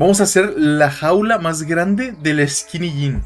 Vamos a hacer la jaula más grande del Skinny Jean.